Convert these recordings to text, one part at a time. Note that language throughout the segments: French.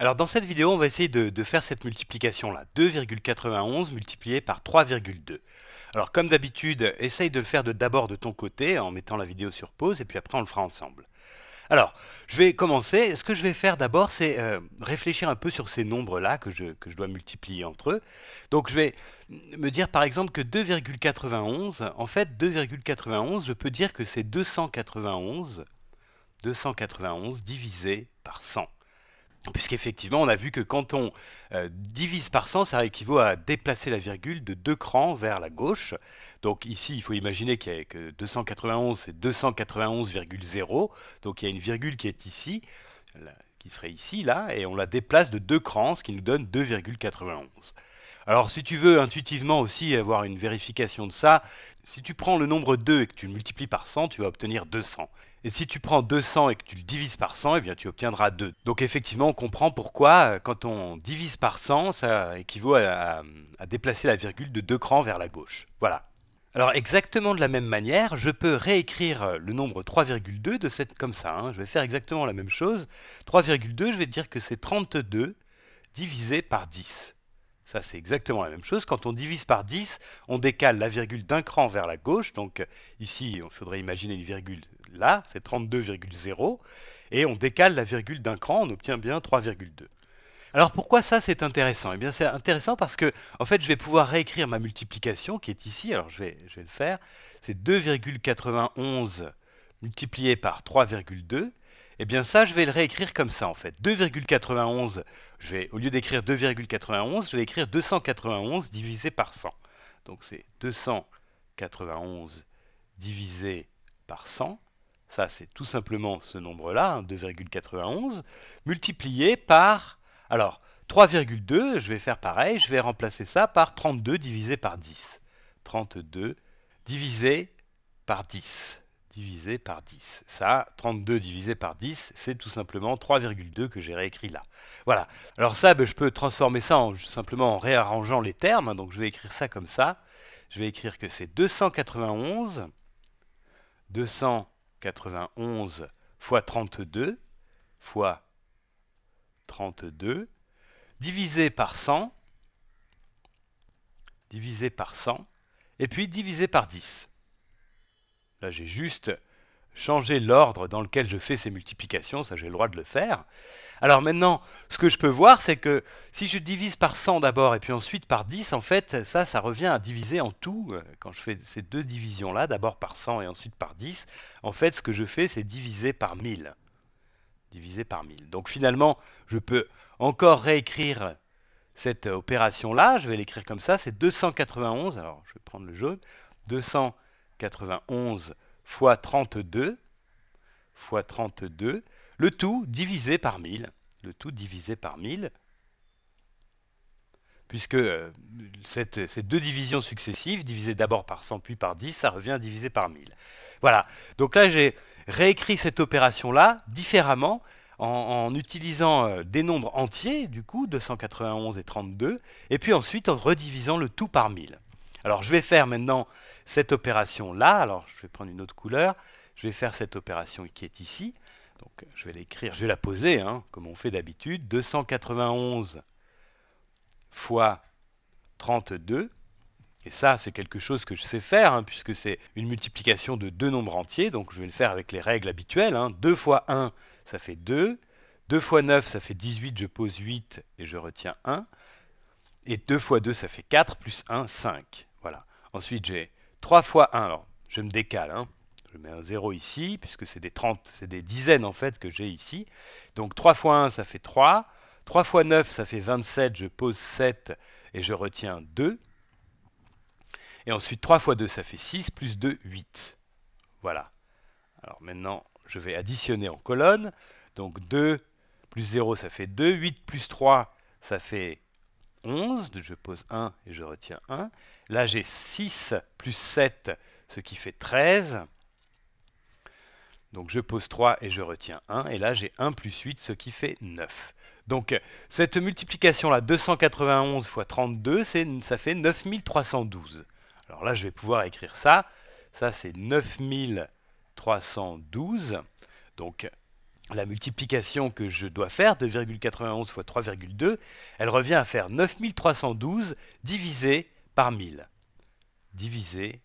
Alors dans cette vidéo, on va essayer de, faire cette multiplication-là. 2,91 multiplié par 3,2. Alors comme d'habitude, essaye de le faire d'abord de ton côté en mettant la vidéo sur pause et puis après on le fera ensemble. Alors, je vais commencer. Ce que je vais faire d'abord, c'est euh, réfléchir un peu sur ces nombres-là que je, que je dois multiplier entre eux. Donc je vais me dire par exemple que 2,91, en fait 2,91, je peux dire que c'est 291, 291 divisé par 100. Puisqu'effectivement, on a vu que quand on euh, divise par 100, ça équivaut à déplacer la virgule de deux crans vers la gauche. Donc ici, il faut imaginer que 291, c'est 291,0. Donc il y a une virgule qui est ici, qui serait ici, là, et on la déplace de deux crans, ce qui nous donne 2,91. Alors si tu veux intuitivement aussi avoir une vérification de ça, si tu prends le nombre 2 et que tu le multiplies par 100, tu vas obtenir 200. Et si tu prends 200 et que tu le divises par 100, eh bien tu obtiendras 2. Donc effectivement, on comprend pourquoi euh, quand on divise par 100, ça équivaut à, déplacer la virgule de deux crans vers la gauche. Voilà. Alors exactement de la même manière, je peux réécrire euh, le nombre 3,2 de cette comme ça. Hein. Je vais faire exactement la même chose. 3,2, je vais dire que c'est 32 divisé par 10. Ça, c'est exactement la même chose. Quand on divise par 10, on décale la virgule d'un cran vers la gauche. Donc ici, il faudrait imaginer une virgule là, c'est 32,0. Et on décale la virgule d'un cran, on obtient bien 3,2. Alors pourquoi ça c'est intéressant? Eh bien c'est intéressant parce que en fait je vais pouvoir réécrire ma multiplication qui est ici, alors je vais, le faire, c'est 2,91 multiplié par 3,2, eh bien ça je vais le réécrire comme ça en fait. 2,91, je vais, au lieu d'écrire 2,91, je vais écrire 291 divisé par 100. Donc c'est 291 divisé par 100. Ça, c'est tout simplement ce nombre-là, 2,91, multiplié par... Alors, 3,2, je vais faire pareil, je vais remplacer ça par 32 divisé par 10. 32 divisé par 10. Divisé par 10. Ça, 32 divisé par 10, c'est tout simplement 3,2 que j'ai réécrit là. Voilà. Alors ça, ben, je peux transformer ça en, simplement en réarrangeant les termes. Donc je vais écrire ça comme ça. Je vais écrire que c'est 291. 200 91 fois 32 fois 32 divisé par 100 divisé par 100 et puis divisé par 10. Là j'ai juste changer l'ordre dans lequel je fais ces multiplications, ça j'ai le droit de le faire. Alors maintenant, ce que je peux voir, c'est que si je divise par 100 d'abord et puis ensuite par 10, en fait, ça, ça revient à diviser en tout, euh, quand je fais ces deux divisions-là, d'abord par 100 et ensuite par 10, en fait, ce que je fais, c'est diviser par 1000. Diviser par 1000. Donc finalement, je peux encore réécrire cette opération-là, je vais l'écrire comme ça, c'est 291, alors je vais prendre le jaune, 291 fois 32 fois 32, le tout divisé par 1000. Le tout divisé par 1000, puisque euh, ces deux divisions successives, divisées d'abord par 100 puis par 10, ça revient à diviser par 1000. Voilà, donc là j'ai réécrit cette opération-là différemment, en, utilisant euh, des nombres entiers, du coup, 291 et 32, et puis ensuite en redivisant le tout par 1000. Alors je vais faire maintenant cette opération-là, alors je vais prendre une autre couleur, je vais faire cette opération qui est ici, donc je vais l'écrire, je vais la poser, hein, comme on fait d'habitude, 291 fois 32, et ça c'est quelque chose que je sais faire, hein, puisque c'est une multiplication de deux nombres entiers, donc je vais le faire avec les règles habituelles, 2 hein. fois 1 ça fait 2, 2 fois 9 ça fait 18, je pose 8 et je retiens 1, et 2 fois 2 ça fait 4, plus 1, 5. Voilà. Ensuite j'ai 3 fois 1, alors je me décale, hein. je mets un 0 ici, puisque c'est des 30, c'est des dizaines en fait que j'ai ici. Donc 3 fois 1, ça fait 3. 3 fois 9, ça fait 27, je pose 7 et je retiens 2. Et ensuite 3 fois 2, ça fait 6, plus 2, 8. Voilà. Alors maintenant, je vais additionner en colonne. Donc 2 plus 0, ça fait 2. 8 plus 3, ça fait 11, je pose 1 et je retiens 1. Là, j'ai 6 plus 7, ce qui fait 13. Donc je pose 3 et je retiens 1. Et là, j'ai 1 plus 8, ce qui fait 9. Donc cette multiplication-là, 291 fois 32, ça fait 9312. Alors là, je vais pouvoir écrire ça. Ça, c'est 9312. Donc la multiplication que je dois faire, 2,91 fois 3,2, elle revient à faire 9312 divisé par 1000. Divisé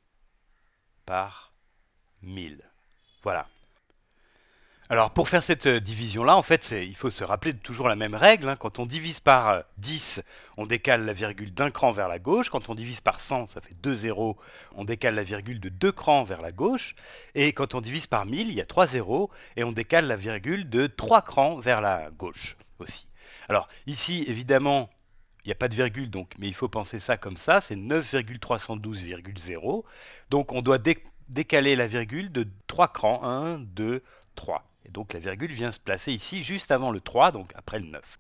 par 1000. Voilà. Alors pour faire cette euh, division-là, en fait, il faut se rappeler toujours la même règle. Hein. Quand on divise par 10, euh, on décale la virgule d'un cran vers la gauche. Quand on divise par 100, ça fait 2 zéros, on décale la virgule de 2 crans vers la gauche. Et quand on divise par 1000, il y a 3 zéros, et on décale la virgule de 3 crans vers la gauche aussi. Alors ici, évidemment, il n'y a pas de virgule, donc, mais il faut penser ça comme ça, c'est 9,312,0. Donc on doit décaler la virgule de 3 crans, 1, 2, 3. Et donc la virgule vient se placer ici juste avant le 3, donc après le 9.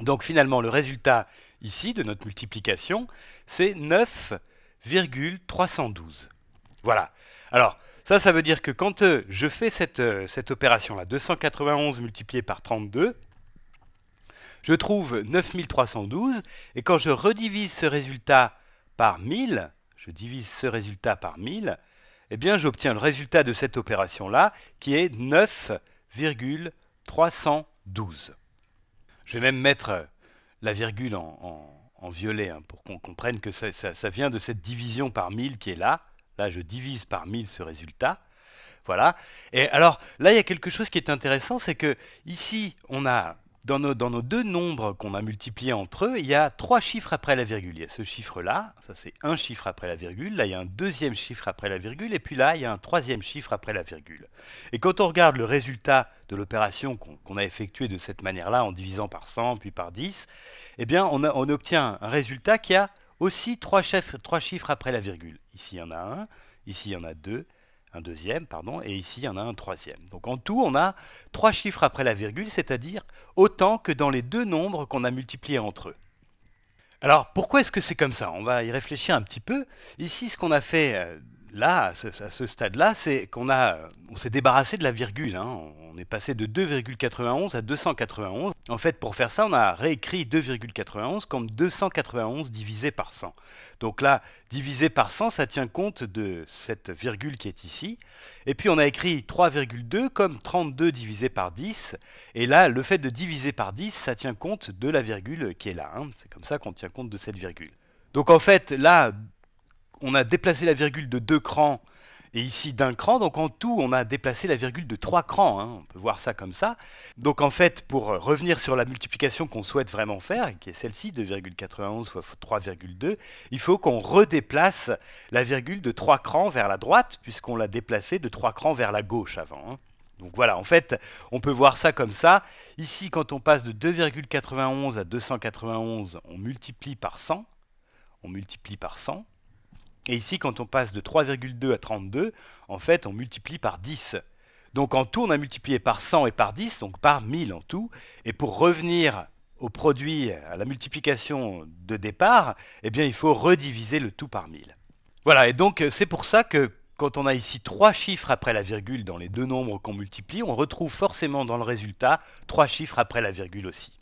Donc finalement le résultat ici de notre multiplication, c'est 9,312. Voilà. Alors ça, ça veut dire que quand euh, je fais cette, euh, cette opération-là, 291 multiplié par 32, je trouve 9312, et quand je redivise ce résultat par 1000, je divise ce résultat par 1000, eh bien j'obtiens le résultat de cette opération-là, qui est 9 312. Je vais même mettre la virgule en, violet hein, pour qu'on comprenne que ça, vient de cette division par 1000 qui est là. Là, je divise par 1000 ce résultat. Voilà. Et alors, là, il y a quelque chose qui est intéressant, c'est que ici, on a dans nos, deux nombres qu'on a multipliés entre eux, il y a trois chiffres après la virgule. Il y a ce chiffre-là, ça c'est un chiffre après la virgule, là il y a un deuxième chiffre après la virgule, et puis là il y a un troisième chiffre après la virgule. Et quand on regarde le résultat de l'opération qu'on a effectuée de cette manière-là, en divisant par 100, puis par 10, eh bien on, obtient un résultat qui a aussi trois chiffres après la virgule. Ici il y en a un, ici il y en a deux, un deuxième, pardon, et ici il y en a un troisième. Donc en tout, on a trois chiffres après la virgule, c'est-à-dire autant que dans les deux nombres qu'on a multipliés entre eux. Alors pourquoi est-ce que c'est comme ça? On va y réfléchir un petit peu. Ici, ce qu'on a fait euh, là, à ce, stade-là, c'est qu'on a, on s'est débarrassé de la virgule. Hein. On est passé de 2,91 à 291. En fait, pour faire ça, on a réécrit 2,91 comme 291 divisé par 100. Donc là, divisé par 100, ça tient compte de cette virgule qui est ici. Et puis on a écrit 3,2 comme 32 divisé par 10. Et là, le fait de diviser par 10, ça tient compte de la virgule qui est là. Hein. C'est comme ça qu'on tient compte de cette virgule. Donc en fait, là, on a déplacé la virgule de deux crans et ici d'un cran. Donc en tout, on a déplacé la virgule de trois crans. Hein. On peut voir ça comme ça. Donc en fait, pour revenir sur la multiplication qu'on souhaite vraiment faire, qui est celle-ci, 2,91 fois 3,2, il faut qu'on redéplace la virgule de trois crans vers la droite, puisqu'on l'a déplacée de trois crans vers la gauche avant. Hein. Donc voilà, en fait, on peut voir ça comme ça. Ici, quand on passe de 2,91 à 291, on multiplie par 100. On multiplie par 100. Et ici, quand on passe de 3,2 à 32, en fait, on multiplie par 10. Donc en tout, on a multiplié par 100 et par 10, donc par 1000 en tout. Et pour revenir au produit, à la multiplication de départ, eh bien, il faut rediviser le tout par 1000. Voilà, et donc c'est pour ça que quand on a ici trois chiffres après la virgule dans les deux nombres qu'on multiplie, on retrouve forcément dans le résultat trois chiffres après la virgule aussi.